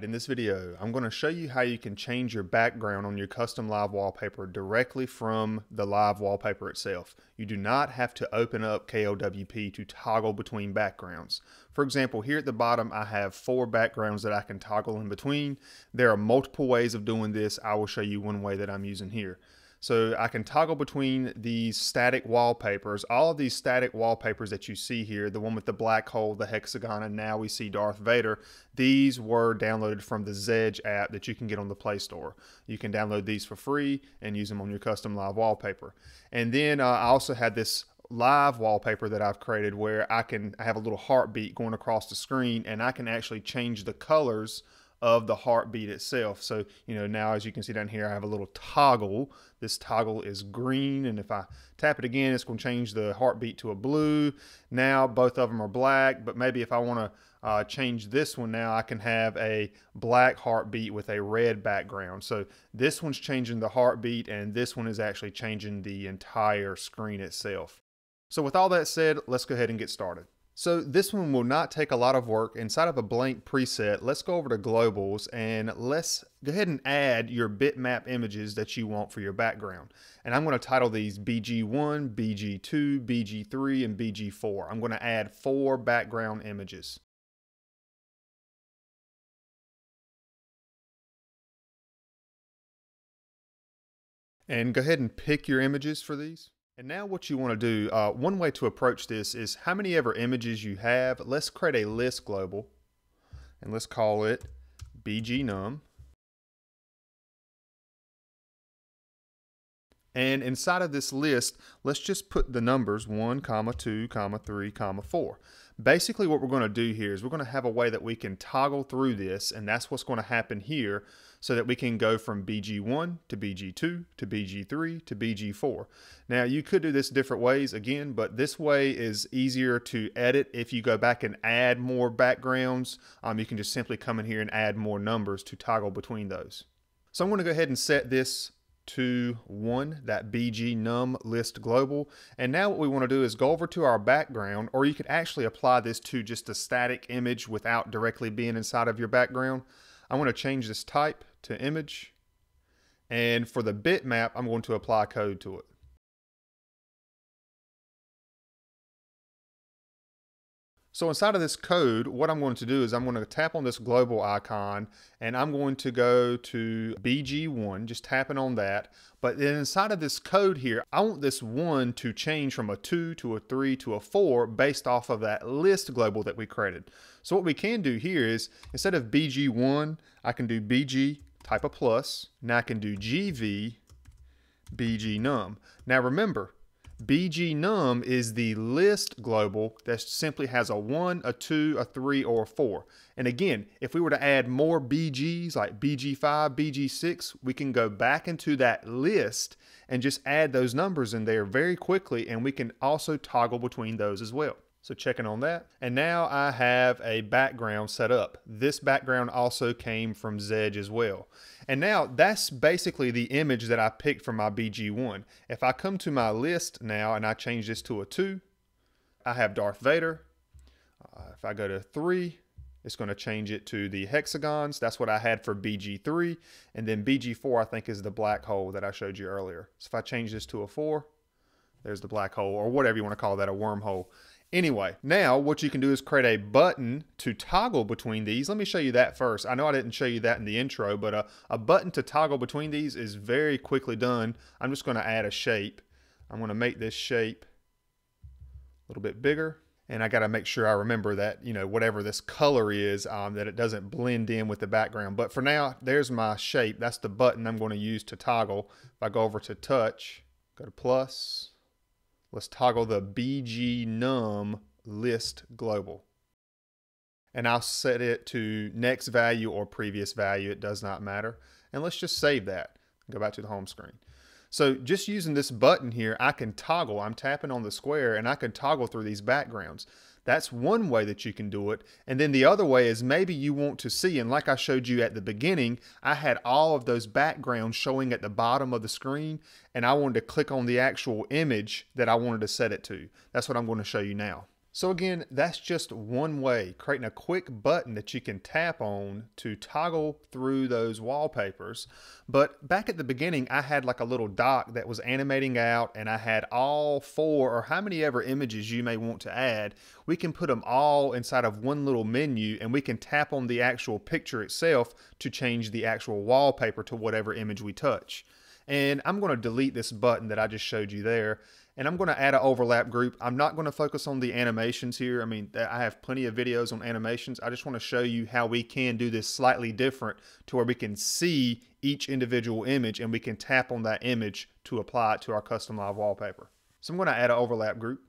Alright, in this video, I'm going to show you how you can change your background on your custom live wallpaper directly from the live wallpaper itself. You do not have to open up KLWP to toggle between backgrounds. For example, here at the bottom, I have four backgrounds that I can toggle in between. There are multiple ways of doing this. I will show you one way that I'm using here. So I can toggle between these static wallpapers. All of these static wallpapers that you see here, the one with the black hole, the hexagon, and now we see Darth Vader, these were downloaded from the Zedge app that you can get on the Play Store. You can download these for free and use them on your custom live wallpaper. And then uh, I also had this live wallpaper that I've created where I can I have a little heartbeat going across the screen and I can actually change the colors of the heartbeat itself. So, you know, now as you can see down here, I have a little toggle. This toggle is green, and if I tap it again, it's going to change the heartbeat to a blue. Now both of them are black, but maybe if I want to uh, change this one now, I can have a black heartbeat with a red background. So this one's changing the heartbeat, and this one is actually changing the entire screen itself. So with all that said, let's go ahead and get started. So this one will not take a lot of work. Inside of a blank preset, let's go over to globals and let's go ahead and add your bitmap images that you want for your background. And I'm going to title these BG1, BG2, BG3, and BG4. I'm going to add four background images. And go ahead and pick your images for these. And now what you want to do, uh, one way to approach this is how many ever images you have. Let's create a list global and let's call it bgnum. And inside of this list, let's just put the numbers 1, comma 2, comma 3, comma 4. Basically what we're going to do here is we're going to have a way that we can toggle through this, and that's what's going to happen here, so that we can go from BG1 to BG2 to BG3 to BG4. Now you could do this different ways again, but this way is easier to edit. If you go back and add more backgrounds, um, you can just simply come in here and add more numbers to toggle between those. So I'm going to go ahead and set this to one, that BG num list global. And now what we want to do is go over to our background, or you could actually apply this to just a static image without directly being inside of your background. I want to change this type to image. And for the bitmap, I'm going to apply code to it. So inside of this code, what I'm going to do is I'm going to tap on this global icon and I'm going to go to BG1, just tapping on that. But then inside of this code here, I want this one to change from a two to a three to a four based off of that list global that we created. So what we can do here is instead of BG1, I can do BG type a plus. Now I can do GV BG num. Now remember, BG num is the list global that simply has a 1, a 2, a 3, or a 4. And again, if we were to add more BGs like BG5, BG6, we can go back into that list and just add those numbers in there very quickly and we can also toggle between those as well. So checking on that. And now I have a background set up. This background also came from Zedge as well. And now that's basically the image that I picked from my BG1. If I come to my list now and I change this to a 2, I have Darth Vader. Uh, if I go to 3, it's going to change it to the hexagons. That's what I had for BG3. And then BG4 I think is the black hole that I showed you earlier. So if I change this to a 4, there's the black hole or whatever you want to call that, a wormhole. Anyway, now what you can do is create a button to toggle between these. Let me show you that first. I know I didn't show you that in the intro, but a, a button to toggle between these is very quickly done. I'm just going to add a shape. I'm going to make this shape a little bit bigger. And I got to make sure I remember that, you know, whatever this color is, um, that it doesn't blend in with the background. But for now, there's my shape. That's the button I'm going to use to toggle. If I go over to touch, go to plus, let's toggle the BG num list global. And I'll set it to next value or previous value. It does not matter. And let's just save that. Go back to the home screen. So just using this button here, I can toggle. I'm tapping on the square and I can toggle through these backgrounds. That's one way that you can do it. And then the other way is maybe you want to see, and like I showed you at the beginning, I had all of those backgrounds showing at the bottom of the screen, and I wanted to click on the actual image that I wanted to set it to. That's what I'm going to show you now. So again, that's just one way, creating a quick button that you can tap on to toggle through those wallpapers. But back at the beginning, I had like a little dock that was animating out and I had all four or how many ever images you may want to add. We can put them all inside of one little menu and we can tap on the actual picture itself to change the actual wallpaper to whatever image we touch. And I'm going to delete this button that I just showed you there and I'm going to add an overlap group. I'm not going to focus on the animations here. I mean, I have plenty of videos on animations. I just want to show you how we can do this slightly different to where we can see each individual image and we can tap on that image to apply it to our custom live wallpaper. So I'm going to add an overlap group.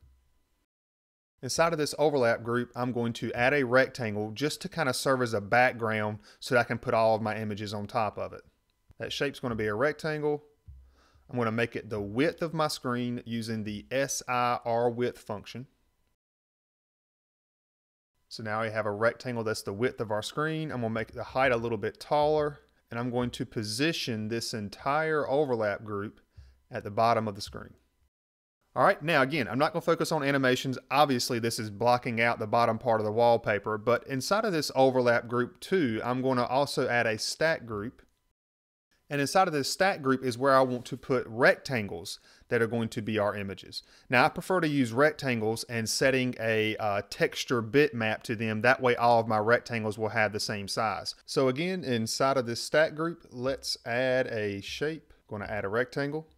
Inside of this overlap group, I'm going to add a rectangle just to kind of serve as a background so that I can put all of my images on top of it. That shape's going to be a rectangle. I'm going to make it the width of my screen using the SIR width function. So now I have a rectangle that's the width of our screen. I'm going to make the height a little bit taller and I'm going to position this entire overlap group at the bottom of the screen. All right, now again, I'm not going to focus on animations. Obviously, this is blocking out the bottom part of the wallpaper, but inside of this overlap group too, I'm going to also add a stack group and inside of this stack group is where I want to put rectangles that are going to be our images. Now I prefer to use rectangles and setting a uh, texture bitmap to them. That way all of my rectangles will have the same size. So again, inside of this stack group, let's add a shape. I'm going to add a rectangle.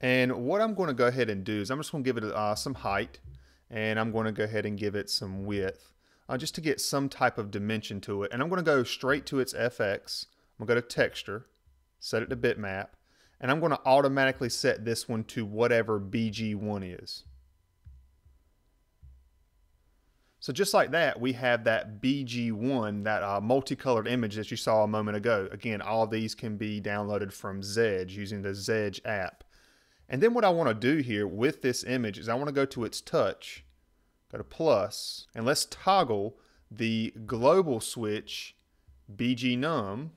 And what I'm going to go ahead and do is I'm just going to give it uh, some height and I'm going to go ahead and give it some width uh, just to get some type of dimension to it. And I'm going to go straight to its FX. I'm going to go to texture set it to bitmap, and I'm going to automatically set this one to whatever BG1 is. So just like that, we have that BG1, that uh, multicolored image that you saw a moment ago. Again, all these can be downloaded from Zedge using the Zedge app. And then what I want to do here with this image is I want to go to its touch, go to plus, and let's toggle the global switch BG num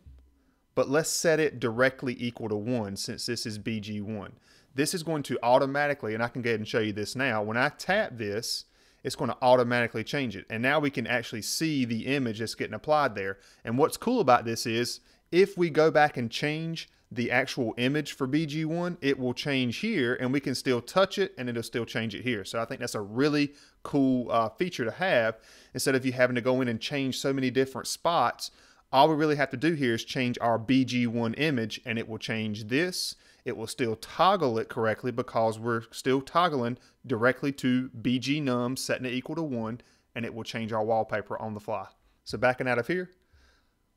but let's set it directly equal to 1 since this is BG1. This is going to automatically, and I can go ahead and show you this now, when I tap this, it's going to automatically change it. And now we can actually see the image that's getting applied there. And what's cool about this is if we go back and change the actual image for BG1, it will change here and we can still touch it and it'll still change it here. So I think that's a really cool uh, feature to have instead of you having to go in and change so many different spots all we really have to do here is change our BG1 image and it will change this. It will still toggle it correctly because we're still toggling directly to BG num, setting it equal to one, and it will change our wallpaper on the fly. So backing out of here,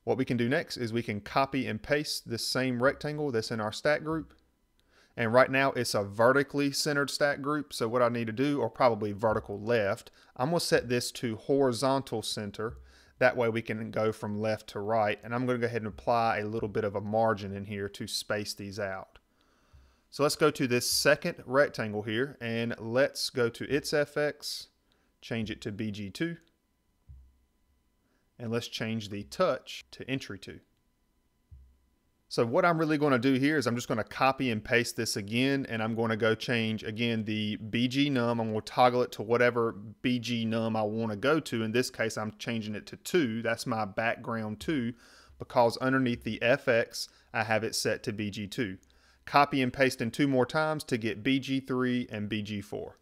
what we can do next is we can copy and paste this same rectangle that's in our stack group. And right now it's a vertically centered stack group. So what I need to do, or probably vertical left, I'm gonna set this to horizontal center that way we can go from left to right. And I'm going to go ahead and apply a little bit of a margin in here to space these out. So let's go to this second rectangle here and let's go to its FX, change it to BG2, and let's change the touch to entry 2. So what I'm really going to do here is I'm just going to copy and paste this again and I'm going to go change again the BG num. I'm going to toggle it to whatever BG num I want to go to. In this case, I'm changing it to 2. That's my background 2 because underneath the FX, I have it set to BG2. Copy and paste in two more times to get BG3 and BG4.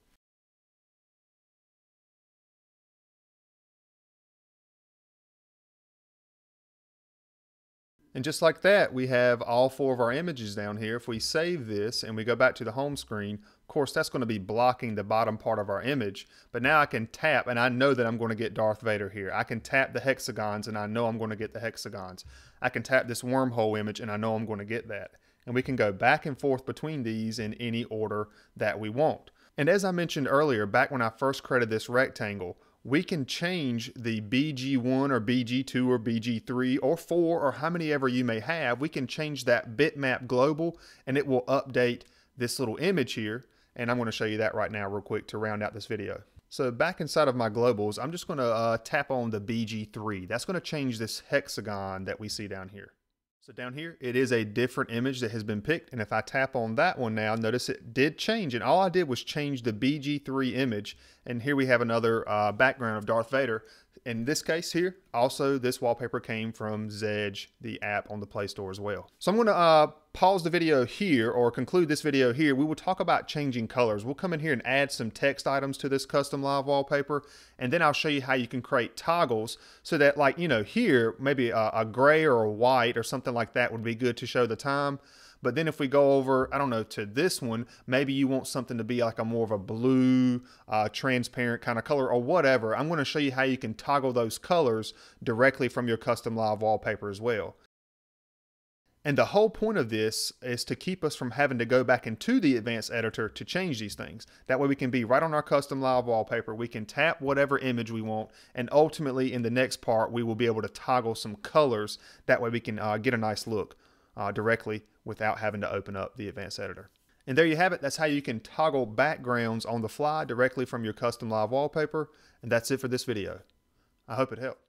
And just like that, we have all four of our images down here. If we save this and we go back to the home screen, of course, that's going to be blocking the bottom part of our image. But now I can tap, and I know that I'm going to get Darth Vader here. I can tap the hexagons, and I know I'm going to get the hexagons. I can tap this wormhole image, and I know I'm going to get that. And we can go back and forth between these in any order that we want. And as I mentioned earlier, back when I first created this rectangle, we can change the BG1 or BG2 or BG3 or 4 or how many ever you may have. We can change that bitmap global and it will update this little image here. And I'm going to show you that right now real quick to round out this video. So back inside of my globals, I'm just going to uh, tap on the BG3. That's going to change this hexagon that we see down here. So down here, it is a different image that has been picked. And if I tap on that one now, notice it did change. And all I did was change the BG3 image. And here we have another uh, background of Darth Vader. In this case here, also this wallpaper came from Zedge, the app on the Play Store as well. So I'm gonna uh, pause the video here or conclude this video here. We will talk about changing colors. We'll come in here and add some text items to this custom live wallpaper. And then I'll show you how you can create toggles so that like, you know, here, maybe a, a gray or a white or something like that would be good to show the time. But then if we go over, I don't know, to this one, maybe you want something to be like a more of a blue, uh, transparent kind of color or whatever. I'm going to show you how you can toggle those colors directly from your custom live wallpaper as well. And the whole point of this is to keep us from having to go back into the advanced editor to change these things. That way we can be right on our custom live wallpaper. We can tap whatever image we want. And ultimately in the next part, we will be able to toggle some colors. That way we can uh, get a nice look uh, directly without having to open up the advanced editor. And there you have it. That's how you can toggle backgrounds on the fly directly from your custom live wallpaper. And that's it for this video. I hope it helped.